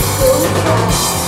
so fast.